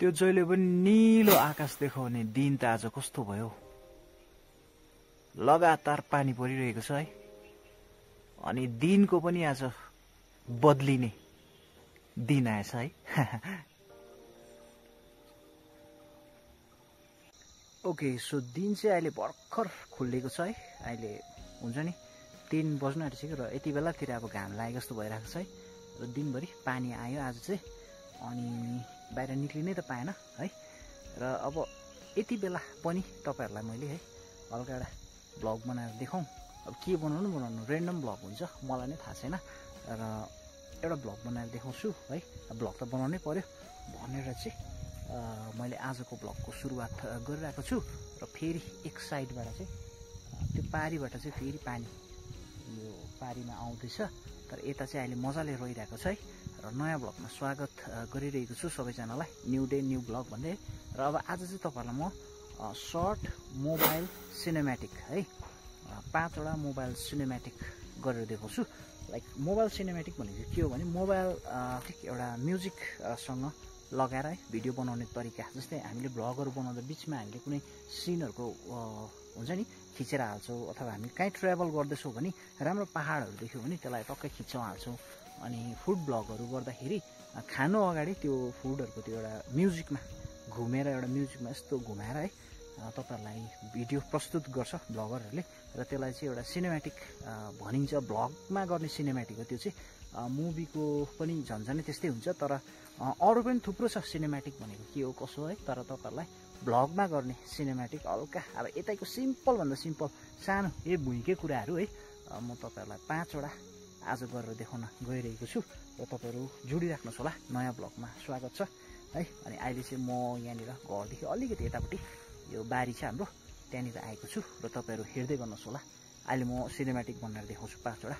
त्यो जहिले पनि निलो आकाश देखाउने दिन त आज कस्तो भयो? लगातार पानी परिरहेको छ है। अनि दिनको पनि आज बदलिने दिन आएछ है। ओके सो दिन चाहिँ अहिले भर्खर खुलेको छ है। अहिले हुन्छ नि तिन बज्नु आँटिसक्यो र यति बेलातिर अब घाम लागेको जस्तो भइरहेको छ है। र दिनभरि पानी आयो आज चाहिँ। अनि बाहिर निक्लिनै त पाएन है? र अब यति बेला पनि तपाईँहरूलाई मैले है हल्का एउटा भ्लग बनाएर देखाउँ। अब के बनाउनु बनाउनु? रेन्डम भ्लग हुन्छ मलाई नै थाहा छैन। र एउटा भ्लग बनाएर देखाउँछु है? भ्लग त बनाउनै पऱ्यो भनेर चाहिँ मैले आजको भ्लगको सुरुवात गरिरहेको छु। र फेरि एक साइडबाट चाहिँ त्यो पारीबाट चाहिँ फेरि पानी यो पारीमा आउँदैछ। तर यता चाहिँ अहिले मजाले रोइरहेको छ है? र नयाँ भ्लगमा स्वागत गरिरहेको छु सबैजनालाई। न्यु डे न्यू भ्लग भन्दै। र अब आज चाहिँ तपाईँहरूलाई म सर्ट मोबाइल सिनेमेटिक है पाँचवटा मोबाइल सिनेमेटिक गरेर देखाउँछु। लाइक मोबाइल सिनेमेटिक भनेको के हो भने मोबाइल एउटा म्युजिकसँग लगाएर है भिडियो बनाउने तरिका। जस्तै हामीले भ्लगहरू बनाउँदा बिचमा हामीले कुनै सिनहरूको हुन्छ नि खिचेर हाल्छौँ अथवा हामी कहीँ ट्राभल गर्दैछौँ भने राम्रो पाहाडहरू देख्यौँ भने त्यसलाई टक्कै खिच्न हाल्छौँ। अनि फुड ब्लगहरू गर्दाखेरि खानु अगाडि त्यो फुडहरूको त्यो एउटा म्युजिकमा घुमेर एउटा म्युजिकमा यस्तो घुमाएर है तपाईँहरूलाई भिडियो प्रस्तुत गर्छ ब्लगरहरूले र त्यसलाई चाहिँ एउटा सिनेमेटिक भनिन्छ भ्लगमा गर्ने सिनेमेटिक हो त्यो चाहिँ। मुभीको पनि झन्झनै त्यस्तै हुन्छ तर अरू पनि थुप्रो छ सिनेमेटिक भनेको के हो कसो है तर तपाईँहरूलाई भ्लगमा गर्ने सिनेमेटिक हल्का अब यतैको सिम्पलभन्दा सिम्पल सानो यही भुइँकै कुराहरू है। म तपाईँहरूलाई पाँचवटा आज गरेर देखाउन गइरहेको छु र तपाईँहरू जोडिराख्नुहोस् होला। नयाँ ब्लगमा स्वागत छ है? अनि अहिले चाहिँ म यहाँनिर घरदेखि अलिकति यतापट्टि यो बारी छ हाम्रो त्यहाँनिर आएको छु र तपाईँहरू हेर्दै गर्नुहोस् होला। अहिले म सिनेमेटिक बनाएर देखाउँछु पाँचवटा।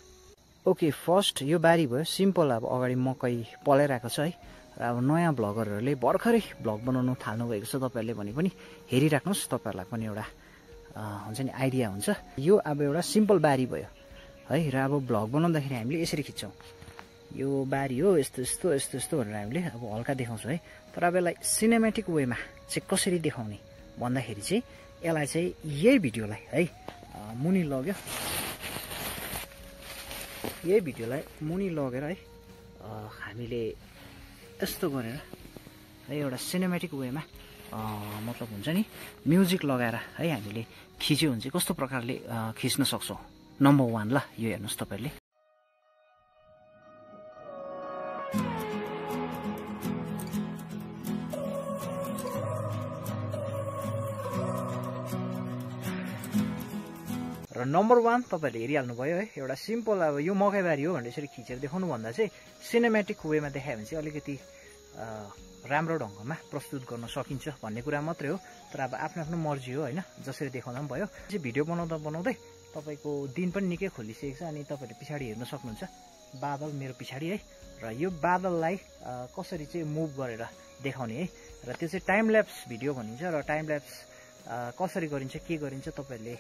ओके फर्स्ट यो बारी भयो। सिम्पल अब अगाडि मकै पलाइरहेको छ है? र अब नयाँ भ्लगरहरूले भर्खरै भ्लग बनाउनु थाल्नुभएको छ तपाईँहरूले भने पनि हेरिराख्नुहोस्। तपाईँहरूलाई पनि एउटा हुन्छ नि आइडिया हुन्छ। यो अब एउटा सिम्पल बारी भयो। है र अब भ्लग बनाउँदाखेरि हामीले यसरी खिच्छौँ। यो बारी हो यस्तो यस्तो यस्तो यस्तो भनेर हामीले अब हल्का देखाउँछौँ है। तर अब यसलाई सिनेमेटिक वेमा चाहिँ कसरी देखाउने भन्दाखेरि चाहिँ यसलाई चाहिँ यही भिडियोलाई है मुनि लग्यो। यही भिडियोलाई मुनि लगेर है हामीले यस्तो गरेर है एउटा सिनेमेटिक वेमा मतलब हुन्छ नि म्युजिक लगाएर है हामीले खिच्यो भने चाहिँ कस्तो प्रकारले खिच्न सक्छौँ। नम्बर वान ल यो हेर्नुहोस् तपाईँहरूले र नम्बर वान तपाईँहरूले हेरिहाल्नुभयो है एउटा सिम्पल अब यो मकैबारी हो भनेर यसरी खिचेर देखाउनु भन्दा चाहिँ सिनेमेटिक वेमा देखायो भने चाहिँ अलिकति राम्रो ढङ्गमा प्रस्तुत गर्न सकिन्छ भन्ने कुरा मात्रै हो। तर अब आफ्नो आफ्नो मर्जी हो होइन जसरी देखाउँदा पनि भयो। भिडियो बनाउँदा बनाउँदै तपाईँको दिन पनि निकै खोलिसकेको छ अनि तपाईँहरूले पछाडि हेर्न सक्नुहुन्छ। बादल मेरो पछाडि है र यो बादललाई कसरी चाहिँ मुभ गरेर देखाउने है? र त्यो चाहिँ टाइम ल्याप्स भिडियो भनिन्छ र टाइम ल्याप्स कसरी गरिन्छ के गरिन्छ तपाईँहरूले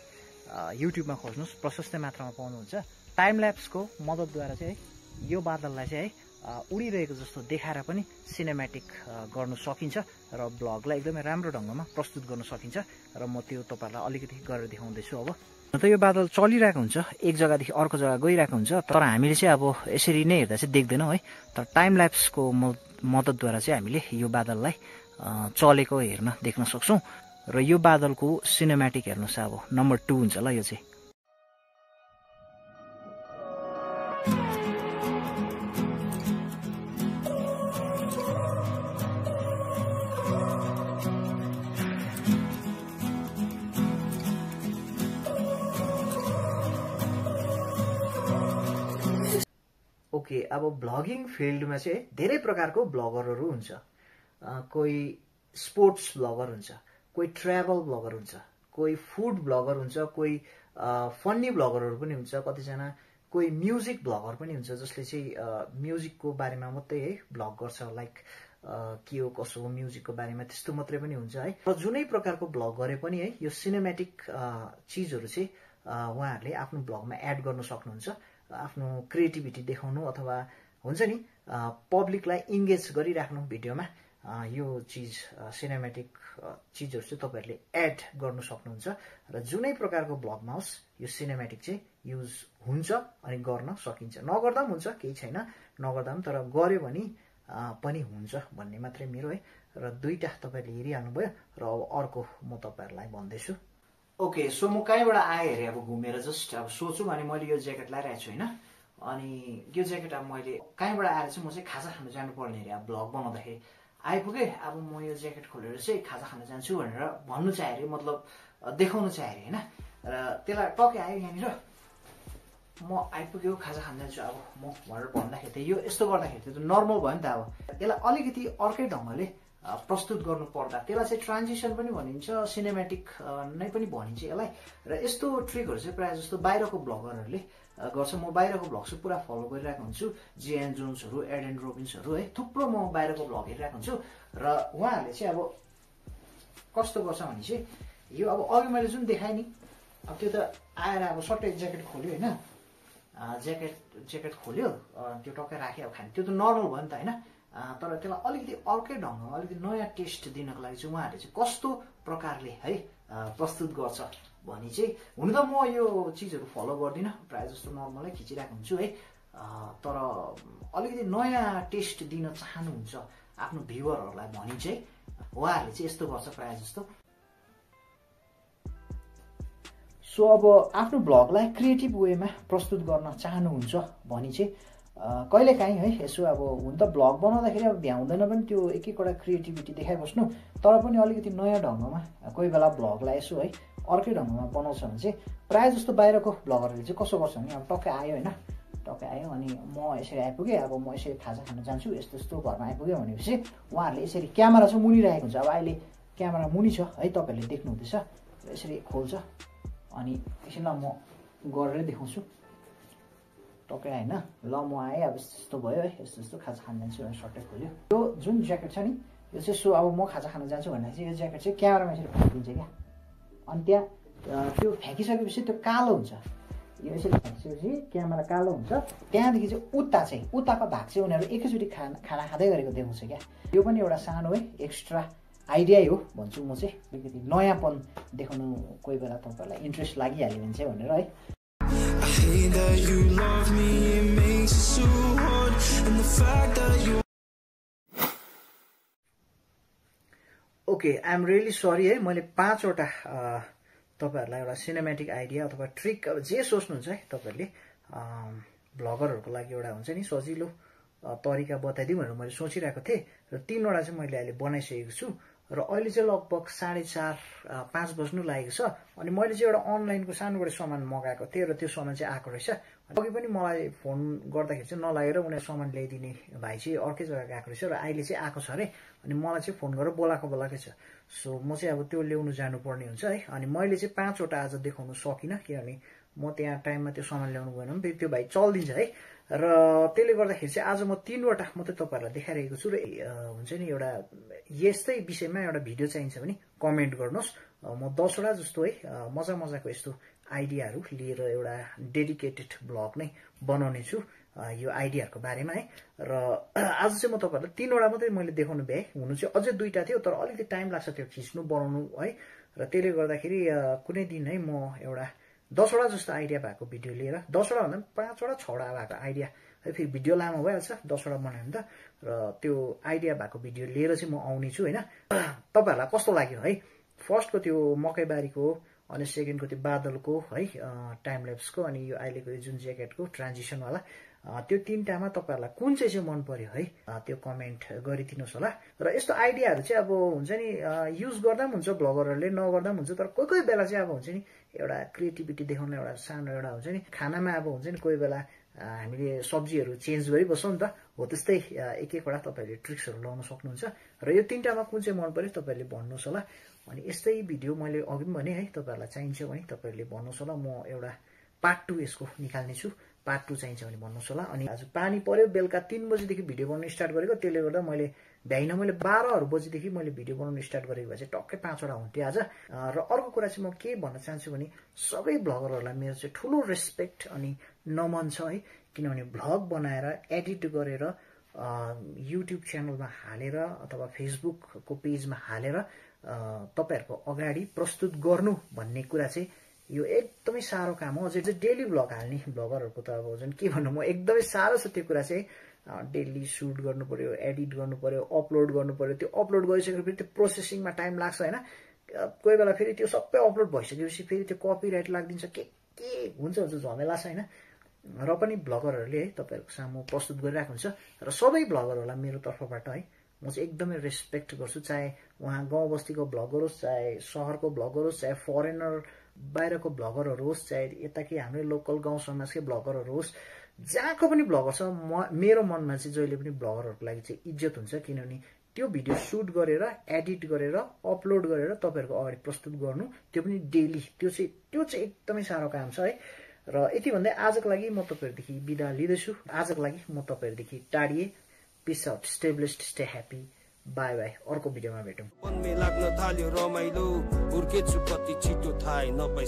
युट्युबमा खोज्नुहोस्। प्रशस्तै मात्रामा पाउनुहुन्छ। टाइम ल्याप्सको मद्दतद्वारा चाहिँ है यो बादललाई चाहिँ है उडिरहेको जस्तो देखाएर पनि सिनेमेटिक गर्नु सकिन्छ र ब्लगलाई एकदमै राम्रो ढङ्गमा प्रस्तुत गर्न सकिन्छ र म त्यो तपाईँहरूलाई अलिकति गरेर देखाउँदैछु अब। त यो बादल चलिरहेको हुन्छ एक जग्गादेखि अर्को जग्गा गइरहेको हुन्छ तर हामीले चाहिँ अब यसरी नै हेर्दा चाहिँ देख्दैनौँ है। तर टाइम ल्याप्सको मद्दतद्वारा चाहिँ हामीले यो बादललाई चलेको हेर्न देख्न सक्छौँ। र यो बादलको सिनेमेटिक हेर्नुहोस् अब नम्बर टू हुन्छ ल यो चाहिँ। ओके अब भ्लगिङ फिल्डमा चाहिँ धेरै प्रकारको ब्लगरहरू हुन्छ। कोही स्पोर्ट्स ब्लगर हुन्छ कोही ट्राभल ब्लगर हुन्छ कोही फुड ब्लगर हुन्छ कोही फन्नी ब्लगरहरू पनि हुन्छ कतिजना कोही म्युजिक ब्लगर पनि हुन्छ जसले चाहिँ म्युजिकको बारेमा मात्रै है ब्लग गर्छ लाइक के हो कसो हो म्युजिकको बारेमा त्यस्तो मात्रै पनि हुन्छ है। र जुनै प्रकारको ब्लग गरे पनि है यो सिनेमेटिक चिजहरू चाहिँ उहाँहरूले आफ्नो ब्लगमा एड गर्न सक्नुहुन्छ। आफ्नो क्रिएटिभिटी देखाउनु अथवा हुन्छ नि पब्लिकलाई इङ्गेज गरिराख्नु भिडियोमा यो चिज सिनेमेटिक चिजहरू चाहिँ तपाईँहरूले एड गर्नु सक्नुहुन्छ र जुनै प्रकारको ब्लगमा होस् यो सिनेमेटिक चाहिँ युज हुन्छ अनि गर्न सकिन्छ। नगर्दा पनि हुन्छ केही छैन नगर्दा पनि तर गऱ्यो भने पनि हुन्छ भन्ने मात्रै मेरो है। र दुईवटा तपाईँले हेरिहाल्नुभयो र अब अर्को म तपाईँहरूलाई भन्दैछु। ओके सो म कहीँबाट आएँ अरे अब घुमेर जस्ट अब सोचौँ अनि मैले यो ज्याकेट लगाइरहेको छु होइन? अनि यो ज्याकेट अब मैले कहीँबाट आएर चाहिँ म चाहिँ खाजा खानु जानुपर्ने अरे अब ब्लग बनाउँदाखेरि। आइपुगेँ अब म यो ज्याकेट खोलेर चाहिँ खाजा खान जान्छु भनेर भन्नु चाहिँ अरे मतलब देखाउनु चाहिँ अरे होइन? र त्यसलाई टकै आयो यहाँनिर। म आइपुग्यो खाजा खान जान्छु। अब म भनेर भन्दाखेरि त यो यस्तो गर्दाखेरि त नर्मल भयो नि त अब। यसलाई अलिकति अर्कै ढङ्गले प्रस्तुत गर्नु पर्दा। त्यसलाई चाहिँ ट्रान्जिसन पनि भनिन्छ सिनेमेटिक नै पनि भनिन्छ यसलाई। र यस्तो ट्रिकहरू चाहिँ प्रायः जस्तो बाहिरको ब्लगरहरूले गर्छ। म बाहिरको भ्लग चाहिँ पुरा फलो गरिरहेको हुन्छु। जिएन जोन्सहरू एडेन रोबिन्सहरू है। थुप्रो म बाहिरको भ्लग हेरिरहेको हुन्छु। र उहाँहरूले चाहिँ अब कस्तो गर्छ भने चाहिँ यो अब अघि मैले जुन देखाएँ नि अब त्यो त आएर अब सट्टै ज्याकेट खोल्यो होइन। ज्याकेट ज्याकेट खोल्यो त्यो टक्कै राख्यो अब खाने त्यो त नर्मल भयो नि त होइन। तर त्यसलाई अलिकति अर्कै ढङ्गमा अलिकति नयाँ टेस्ट दिनको लागि चाहिँ उहाँहरूले चाहिँ कस्तो प्रकारले है प्रस्तुत गर्छ भने चाहिँ हुन त म यो चिजहरू फलो गर्दिनँ प्रायः जस्तो नर्मलै खिचिरहेको हुन्छु है। तर अलिकति नयाँ टेस्ट दिन चाहनुहुन्छ आफ्नो भ्युवरहरूलाई भने चाहिँ उहाँहरूले चाहिँ यस्तो गर्छ प्रायः जस्तो। सो अब आफ्नो ब्लगलाई क्रिएटिभ वेमा प्रस्तुत गर्न चाहनुहुन्छ भने चाहिँ कहिलेकाहीँ है यसो अब हुन त ब्लग बनाउँदाखेरि अब भ्याउँदैन पनि त्यो एक एकवटा क्रिएटिभिटी देखाइबस्नु। तर पनि अलिकति नयाँ ढङ्गमा कोही बेला ब्लगलाई यसो है अर्कै ढङ्गमा बनाउँछ भने चाहिँ प्रायः जस्तो बाहिरको ब्लगरहरूले चाहिँ कसो गर्छ भने अब टक्कै आयो होइन? टक्कै आयो अनि म यसरी आइपुगेँ अब म यसरी खाजा खान जान्छु यस्तो यस्तो घरमा आइपुग्यो भनेपछि उहाँहरूले यसरी क्यामेरा चाहिँ मुनिरहेको हुन्छ। अब अहिले क्यामेरा मुनि छ है तपाईँहरूले देख्नुहुँदैछ। यसरी खोल्छ अनि एकछिन म गरेरै देखाउँछु। टक्कै होइन। ल म आएँ अब यस्तो भयो है यस्तो यस्तो खाजा खान जान्छु भनेर सट्टै खोल्यो। यो जुन ज्याकेट छ नि यो चाहिँ सो अब म खाजा खान जान्छु भन्दा चाहिँ यो ज्याकेट चाहिँ क्यामेरामा यसरी फ्याँकिदिन्छ क्या। अनि त्यहाँ त्यो फ्याँकिसकेपछि त्यो कालो हुन्छ। यो यसरी फ्याँकिसकेपछि क्यामेरा कालो हुन्छ। त्यहाँदेखि चाहिँ उता चाहिँ उताको भाग चाहिँ उनीहरू एकैचोटि खाना खाना खाँदै गरेको देखाउँछ क्या। यो पनि एउटा सानो है एक्स्ट्रा आइडिया हो भन्छु म चाहिँ। अलिकति नयाँपन देखाउनु कोही बेला तपाईँहरूलाई इन्ट्रेस्ट लागिहाल्यो भने चाहिँ भनेर है। That you love me, it makes it so hard. And the fact that you okay I am really sorry है मैले पाँचवटा तपाईँहरूलाई एउटा सिनेमेटिक आइडिया अथवा ट्रिक अब जे सोच्नुहुन्छ है तपाईँहरूले भ्लगरहरूको लागि एउटा हुन्छ नि सजिलो तरिका बताइदिउँ भनेर मैले सोचिरहेको थिएँ र तिनवटा चाहिँ मैले अहिले बनाइसकेको छु र अहिले चाहिँ लगभग साढे चार पाँच बज्नु लागेको छ। अनि मैले चाहिँ एउटा अनलाइनको सानोबाट सामान मगाएको थिएँ र त्यो सामान चाहिँ आएको रहेछ। अघि पनि मलाई फोन गर्दाखेरि चाहिँ नलागेर उनीहरू सामान ल्याइदिने भाइ चाहिँ अर्कै जग्गा गएको रहेछ र अहिले चाहिँ आएको छ अरे। अनि मलाई चाहिँ फोन गरेर बोलाएको बोलाएकै छ। सो म चाहिँ अब त्यो ल्याउनु जानुपर्ने हुन्छ है। अनि मैले चाहिँ पाँचवटा आज देखाउनु सकिनँ किनभने म त्यहाँ टाइममा त्यो सामान ल्याउनु गएन भने त्यो भाइ चलिदिन्छ है। र त्यसले गर्दाखेरि चाहिँ आज म तिनवटा मात्रै तपाईँहरूलाई देखाइरहेको छु र हुन्छ नि एउटा यस्तै विषयमा एउटा भिडियो चाहिन्छ भने कमेन्ट गर्नुहोस्। म दसवटा जस्तो है मजा मजाको यस्तो आइडियाहरू लिएर एउटा डेडिकेटेड ब्लग नै बनाउने छु यो आइडियाहरूको बारेमा है। र आज चाहिँ म तपाईँहरूलाई तिनवटा मात्रै मैले देखाउनु भ्याएँ हुनु चाहिँ अझै दुईवटा थियो तर अलिकति टाइम लाग्छ त्यो खिच्नु बनाउनु है। र त्यसले गर्दाखेरि कुनै दिन है म एउटा दसवटा जस्तो आइडिया भएको भिडियो लिएर दसवटा भन्दा पनि पाँचवटा छवटा भएको आइडिया है फेरि भिडियो लामो भइहाल्छ दसवटा बनायो भने त। र त्यो आइडिया भएको भिडियो लिएर चाहिँ म आउने छु होइन। तपाईँहरूलाई कस्तो लाग्यो है? फर्स्टको त्यो मकैबारीको अनि सेकेन्डको त्यो बादलको है टाइम ल्याप्सको अनि यो अहिलेको यो जुन ज्याकेटको ट्रान्जिसनवाला त्यो तिनवटामा तपाईँहरूलाई कुन चाहिँ चाहिँ मन पर्यो है त्यो कमेन्ट गरिदिनुहोस् होला। र यस्तो आइडियाहरू चाहिँ अब हुन्छ नि युज गर्दा पनि हुन्छ ब्लगरहरूले नगर्दा पनि हुन्छ तर कोही कोही बेला चाहिँ अब हुन्छ नि एउटा क्रिएटिभिटी देखाउन एउटा सानो एउटा हुन्छ नि खानामा अब हुन्छ नि कोही बेला हामीले सब्जीहरू चेन्ज गरिबस्छौँ नि त हो त्यस्तै एक एकवटा तपाईँहरूले ट्रिक्सहरू लगाउन सक्नुहुन्छ। र यो तिनवटामा कुन चाहिँ मन पऱ्यो तपाईँहरूले भन्नुहोस् होला। अनि यस्तै भिडियो मैले अघि पनि भने है तपाईँहरूलाई चाहिन्छ भने तपाईँहरूले भन्नुहोस् होला म एउटा पार्ट टू यसको निकाल्ने छु। पार्ट टू चाहिन्छ भने भन्नुहोस् होला। अनि आज पानी पऱ्यो बेलुका तिन बजीदेखि भिडियो बनाउनु स्टार्ट गरेको। त्यसले गर्दा मैले भ्याइन मैले बाह्रहरू बजीदेखि मैले भिडियो बनाउनु स्टार्ट गरेको भए चाहिँ टक्कै पाँचवटा हुन्थ्यो आज। र अर्को कुरा चाहिँ म के भन्न चाहन्छु भने सबै भ्लगरहरूलाई मेरो चाहिँ ठुलो रेस्पेक्ट अनि नमन छ है। किनभने भ्लग बनाएर एडिट गरेर युट्युब च्यानलमा हालेर अथवा फेसबुकको पेजमा हालेर तपाईँहरूको अगाडि प्रस्तुत गर्नु भन्ने कुरा चाहिँ यो एकदमै साह्रो काम हो। अझै चाहिँ डेली ब्लग हाल्ने ब्लगरहरूको त अब जुन के भन्नु म एकदमै साह्रो छ त्यो कुरा चाहिँ डेली सुट गर्नु पऱ्यो एडिट गर्नु पऱ्यो अपलोड गर्नु पऱ्यो त्यो अपलोड गरिसकेपछि त्यो प्रोसेसिङमा टाइम लाग्छ होइन? कोही बेला फेरि त्यो सबै अपलोड भइसकेपछि फेरि त्यो कपिराइट लागिदिन्छ के के हुन्छ हुन्छ झमेला छ होइन? र पनि भ्लगरहरूले है तपाईँहरूको सामु प्रस्तुत गरिरहेको हुन्छ। र सबै भ्लगरहरूलाई मेरो तर्फबाट है म चाहिँ एकदमै रेस्पेक्ट गर्छु चाहे उहाँ गाउँ बस्तीको भ्लगर होस् चाहे सहरको भ्लगर होस् चाहे फरेनर बाहिरको भ्लगरहरू होस् चाहे यता कि हाम्रै लोकल गाउँ समाजकै भ्लगरहरू होस् जहाँको पनि भ्लगर छ म मेरो मनमा चाहिँ जहिले पनि भ्लगरहरूको लागि चाहिँ इज्जत हुन्छ किनभने त्यो भिडियो सुट गरेर एडिट गरेर अपलोड गरेर तपाईँहरूको अगाडि प्रस्तुत गर्नु त्यो पनि डेली त्यो चाहिँ त्यो चाहिँ एकदमै साह्रो काम छ है। र यति भन्दै आजको लागि म तपाईँहरूदेखि बिदा लिँदैछु। आजको लागि म तपाईँहरूदेखि टाढिए। Peace out stay blessed stay happy bye bye अर्को भिडियोमा भेटौँ। लाग्न थाल्यो रमाइलो। छिटो थाहै नपाइ